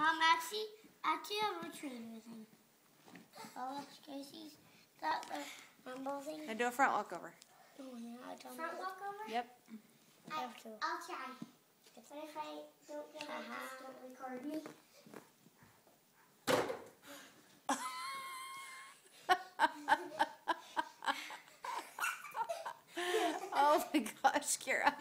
Um, actually, actually, I have a trainer thing. Oh, look, Casey's the rumble thing. And do a front walkover. Oh, yeah, I don't Front walkover? Yep. I have to. I'll try. But if I don't get it, uh-huh. just don't record me. oh my gosh, Kira.